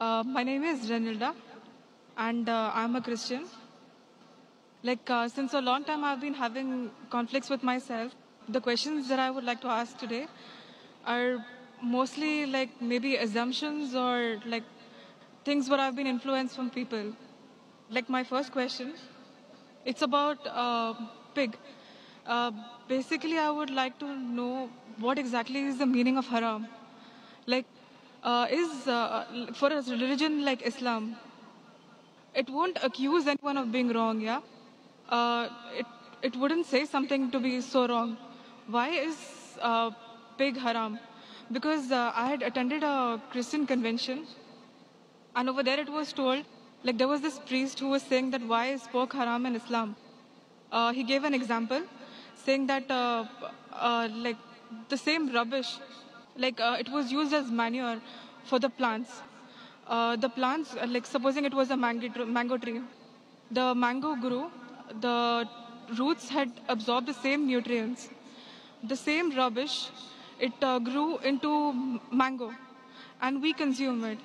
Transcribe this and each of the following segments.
Uh, my name is Renilda, and uh, I'm a Christian. Like, uh, since a long time, I've been having conflicts with myself. The questions that I would like to ask today are mostly like maybe assumptions or like things where I've been influenced from people. Like, my first question it's about uh, pig. Uh, basically, I would like to know what exactly is the meaning of haram. Like, uh, is uh, for a religion like Islam, it won't accuse anyone of being wrong, yeah? Uh, it, it wouldn't say something to be so wrong. Why is uh, pig haram? Because uh, I had attended a Christian convention, and over there it was told, like there was this priest who was saying that why is pork haram in Islam? Uh, he gave an example, saying that uh, uh, like the same rubbish, like uh, it was used as manure for the plants. Uh, the plants, uh, like supposing it was a mango, mango tree, the mango grew, the roots had absorbed the same nutrients, the same rubbish, it uh, grew into mango, and we consume it.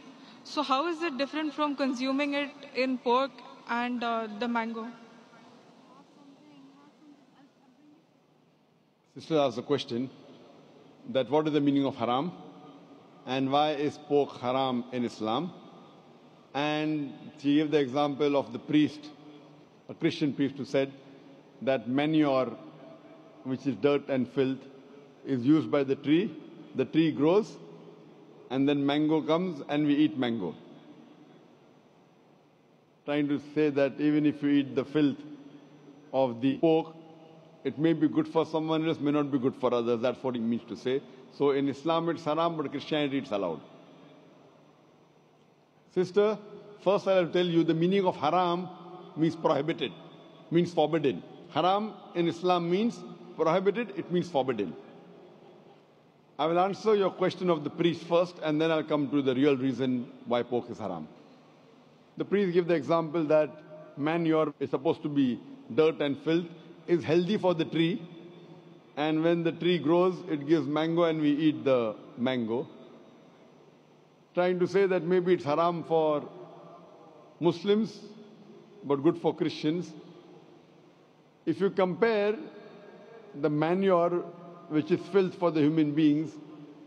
So how is it different from consuming it in pork and uh, the mango? Sister asked a question that what is the meaning of haram and why is pork haram in Islam? And she gave the example of the priest, a Christian priest who said that manure, which is dirt and filth, is used by the tree. The tree grows and then mango comes and we eat mango. Trying to say that even if you eat the filth of the pork, it may be good for someone else, may not be good for others. That's what it means to say. So in Islam it's haram, but Christianity it's allowed. Sister, first I'll tell you the meaning of haram means prohibited, means forbidden. Haram in Islam means prohibited, it means forbidden. I will answer your question of the priest first, and then I'll come to the real reason why pork is haram. The priest gave the example that manure is supposed to be dirt and filth, is healthy for the tree, and when the tree grows, it gives mango and we eat the mango. Trying to say that maybe it's haram for Muslims, but good for Christians. If you compare the manure, which is filth for the human beings,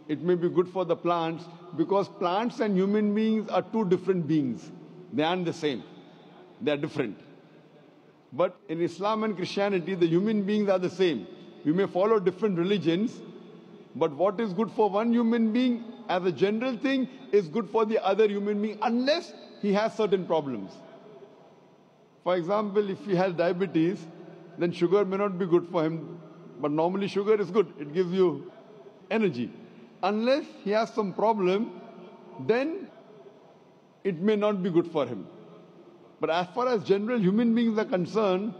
it may be good for the plants because plants and human beings are two different beings. They aren't the same, they are different. But in Islam and Christianity, the human beings are the same. We may follow different religions, but what is good for one human being as a general thing is good for the other human being unless he has certain problems. For example, if he has diabetes, then sugar may not be good for him, but normally sugar is good. It gives you energy. Unless he has some problem, then it may not be good for him. But as far as general human beings are concerned,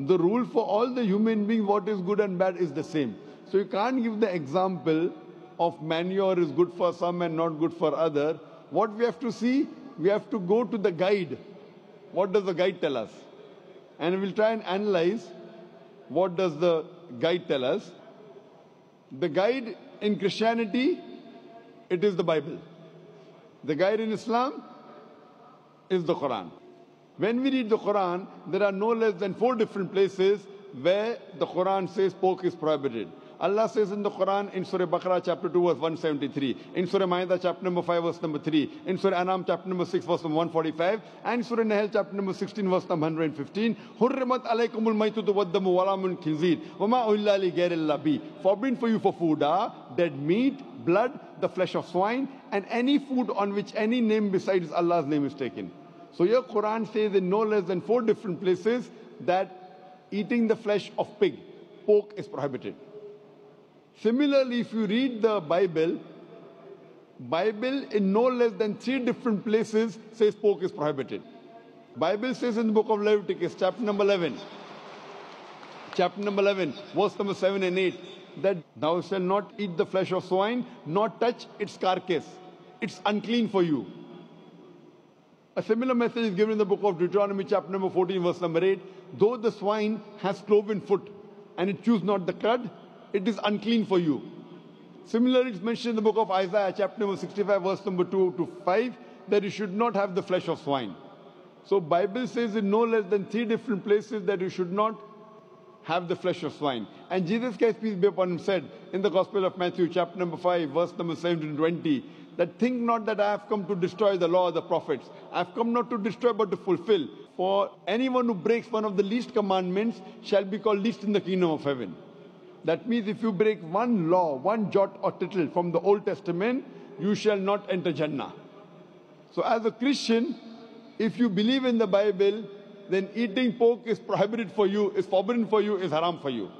the rule for all the human beings, what is good and bad, is the same. So you can't give the example of manure is good for some and not good for other. What we have to see, we have to go to the guide. What does the guide tell us? And we'll try and analyze what does the guide tell us. The guide in Christianity, it is the Bible. The guide in Islam is the Quran. When we read the Quran, there are no less than four different places where the Quran says pork is prohibited. Allah says in the Quran in Surah Baqarah chapter 2 verse 173, in Surah Ma'idah chapter number 5 verse number 3, in Surah Anam chapter number 6 verse number 145, and Surah Nahl chapter number 16 verse number 115, Hurrimat alaykumul maytutu waddamu walamun khinzir, wama ghayril bi. Forbidden for you for food are dead meat, blood, the flesh of swine, and any food on which any name besides Allah's name is taken. So your Quran says in no less than four different places that eating the flesh of pig, pork is prohibited. Similarly, if you read the Bible, Bible in no less than three different places says pork is prohibited. Bible says in the book of Leviticus, chapter number 11, chapter number 11, verse number 7 and 8, that thou shalt not eat the flesh of swine, nor touch its carcass. It's unclean for you. A similar message is given in the book of Deuteronomy, chapter number 14, verse number 8. Though the swine has cloven foot and it chews not the cud, it is unclean for you. Similarly, it's mentioned in the book of Isaiah, chapter number 65, verse number 2 to 5. that you should not have the flesh of swine. So Bible says in no less than three different places that you should not have the flesh of swine. And Jesus Christ, peace be upon him, said in the Gospel of Matthew, chapter number 5, verse number 17 20, that think not that I have come to destroy the law of the prophets. I have come not to destroy but to fulfill. For anyone who breaks one of the least commandments shall be called least in the kingdom of heaven. That means if you break one law, one jot or tittle from the Old Testament, you shall not enter Jannah. So as a Christian, if you believe in the Bible, then eating pork is prohibited for you, is forbidden for you, is haram for you.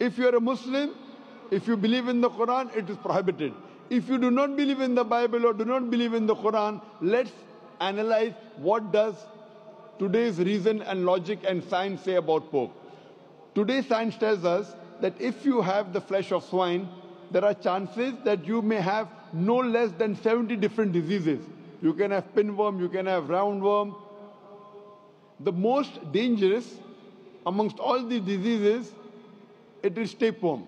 If you are a Muslim, if you believe in the Quran, it is prohibited. If you do not believe in the Bible or do not believe in the Quran, let's analyze what does today's reason and logic and science say about pork. Today science tells us that if you have the flesh of swine, there are chances that you may have no less than 70 different diseases. You can have pinworm, you can have roundworm. The most dangerous amongst all these diseases, it is tapeworm.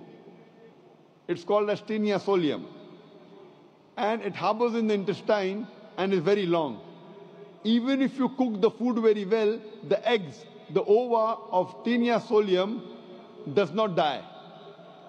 It's called as Taenia solium. And it harbors in the intestine and is very long. Even if you cook the food very well, the eggs, the ova of Taenia solium does not die.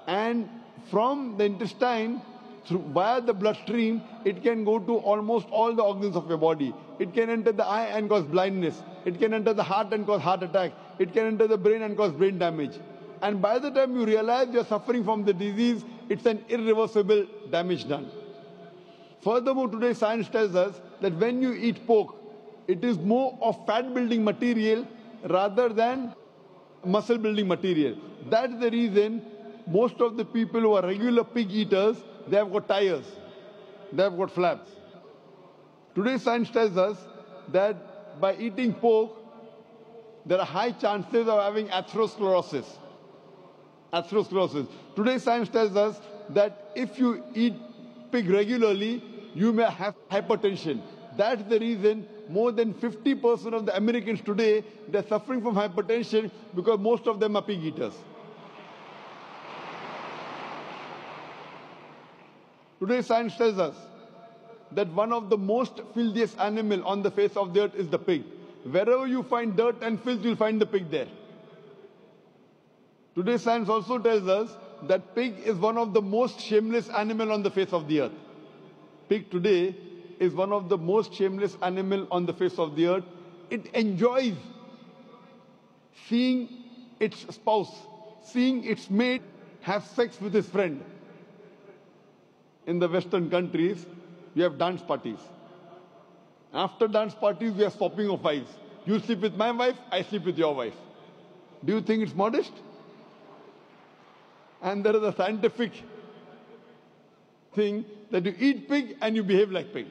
And from the intestine, through, via the bloodstream, it can go to almost all the organs of your body. It can enter the eye and cause blindness. It can enter the heart and cause heart attack. It can enter the brain and cause brain damage. And by the time you realize you're suffering from the disease, it's an irreversible damage done. Furthermore, today science tells us that when you eat pork, it is more of fat building material rather than muscle building material. That's the reason most of the people who are regular pig eaters, they have got tires, they have got flaps. Today science tells us that by eating pork, there are high chances of having atherosclerosis. Atherosclerosis. Today science tells us that if you eat pig regularly, you may have hypertension. That's the reason more than 50% of the Americans today, they're suffering from hypertension because most of them are pig eaters. Today science tells us that one of the most filthiest animal on the face of the earth is the pig. Wherever you find dirt and filth, you'll find the pig there. Today science also tells us that pig is one of the most shameless animal on the face of the earth. Pig today is one of the most shameless animal on the face of the earth. It enjoys seeing its spouse, seeing its mate have sex with his friend. In the Western countries, we have dance parties. After dance parties, we are swapping of wives. You sleep with my wife, I sleep with your wife. Do you think it's modest? And there is a scientific thing that you eat pig and you behave like pig.